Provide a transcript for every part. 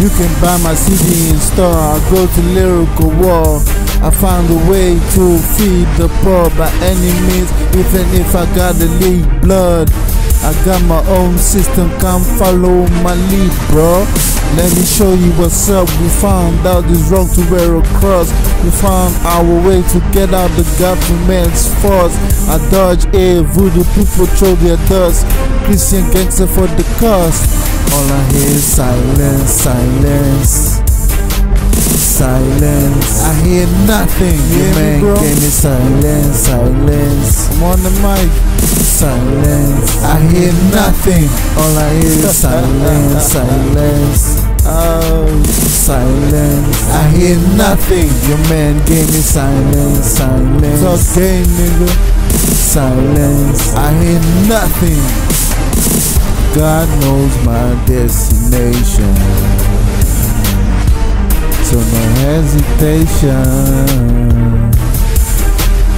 You can buy my CD in store. I go to Lyrical War. I found a way to feed the poor by any means, even if I gotta leak blood. I got my own system, come follow my lead, bro. Let me show you what's up. We found out it's wrong to wear a cross. We found our way to get out the government's force. I dodge air, voodoo people throw their dust. Christian gangster for the cost. All I hear is silence, silence. Silence. I hear nothing. Yeah, man bro. gave me silence, silence. I'm on the mic. Silence. I hear nothing. All I hear is silence, silence. Oh, Silence. I hear nothing. Your man gave me silence, silence. game, nigga. Silence. I hear nothing. God knows my destination. So no hesitation.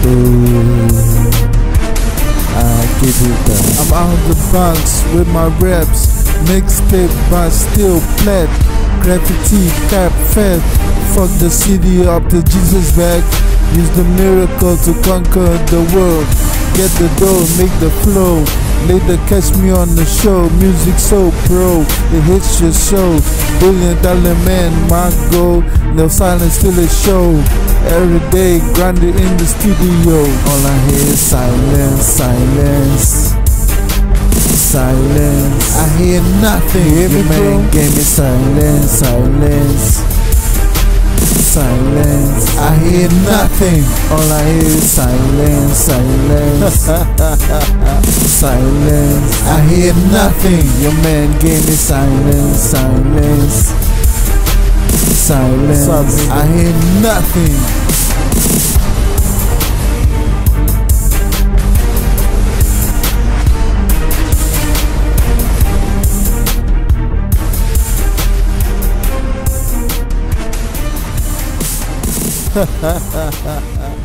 Ooh, I give you that. I'm out the box with my reps. Mixtape, but still flat. Graffiti, cap, fat. Fuck the city up to Jesus back. Use the miracle to conquer the world. Get the dough, make the flow. Later catch me on the show. Music so pro, it hits your show. Billion dollar man, my goal. No silence till it show. Every day grinding in the studio. All I hear is silence, silence. Silence. I hear nothing. You hear me, Your man bro? gave me silence, silence. Silence. I hear nothing. All I hear is silence, silence. silence. I hear nothing. Your man gave me silence, silence. Silence. I hear nothing. Ha ha ha ha ha.